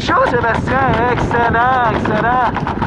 Bonjour Sébastien, excellent, excellent.